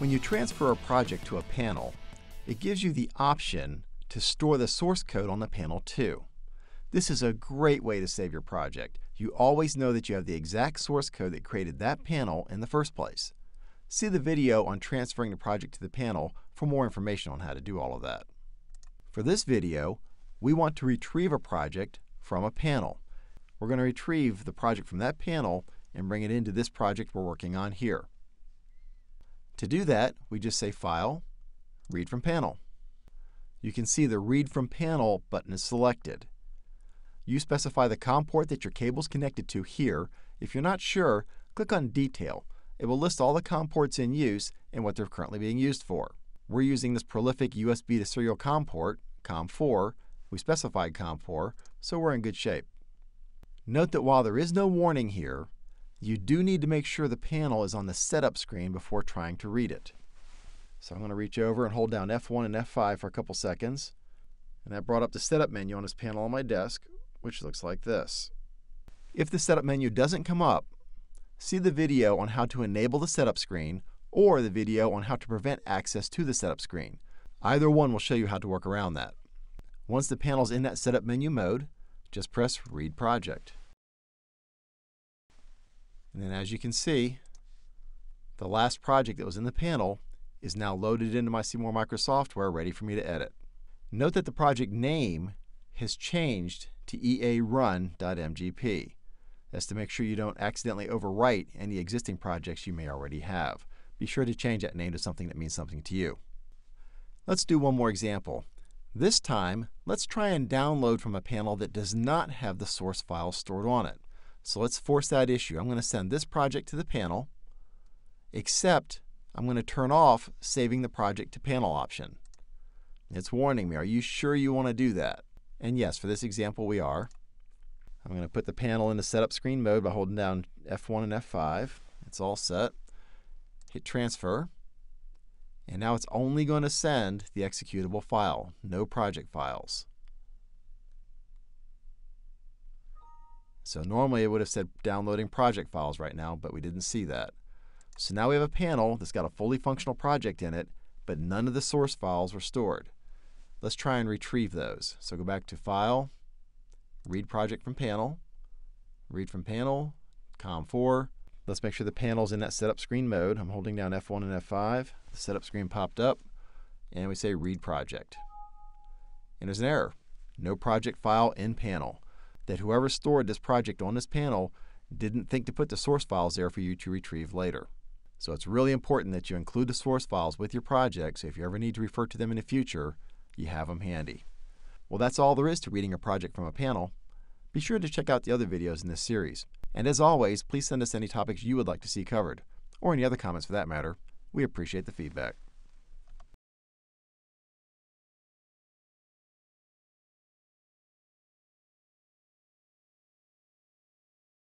When you transfer a project to a panel, it gives you the option to store the source code on the panel too. This is a great way to save your project. You always know that you have the exact source code that created that panel in the first place. See the video on transferring the project to the panel for more information on how to do all of that. For this video, we want to retrieve a project from a panel. We're going to retrieve the project from that panel and bring it into this project we're working on here. To do that, we just say File, Read from Panel. You can see the Read from Panel button is selected. You specify the COM port that your cable is connected to here. If you're not sure, click on Detail. It will list all the COM ports in use and what they're currently being used for. We're using this prolific USB to serial COM port, COM4. We specified COM4, so we're in good shape. Note that while there is no warning here, you do need to make sure the panel is on the setup screen before trying to read it. So I'm going to reach over and hold down F1 and F5 for a couple seconds. And that brought up the setup menu on this panel on my desk, which looks like this. If the setup menu doesn't come up, see the video on how to enable the setup screen or the video on how to prevent access to the setup screen. Either one will show you how to work around that. Once the panel is in that setup menu mode, just press Read Project. And then as you can see, the last project that was in the panel is now loaded into my C-more Micro software ready for me to edit. Note that the project name has changed to earun.mgp. That's to make sure you don't accidentally overwrite any existing projects you may already have. Be sure to change that name to something that means something to you. Let's do one more example. This time, let's try and download from a panel that does not have the source file stored on it. So let's force that issue. I'm going to send this project to the panel, except I'm going to turn off saving the project to panel option. It's warning me, are you sure you want to do that? And yes, for this example, we are. I'm going to put the panel into setup screen mode by holding down F1 and F5. It's all set. Hit transfer. And now it's only going to send the executable file, no project files. So normally it would have said downloading project files right now, but we didn't see that. So now we have a panel that's got a fully functional project in it, but none of the source files were stored. Let's try and retrieve those. So go back to File, Read Project from Panel, Read from Panel, COM4. Let's make sure the panel's in that setup screen mode. I'm holding down F1 and F5. The setup screen popped up, and we say Read Project. And there's an error. No project file in panel. That whoever stored this project on this panel didn't think to put the source files there for you to retrieve later. So it's really important that you include the source files with your project so if you ever need to refer to them in the future, you have them handy. Well, that's all there is to reading a project from a panel. Be sure to check out the other videos in this series. And as always, please send us any topics you would like to see covered, or any other comments for that matter. We appreciate the feedback.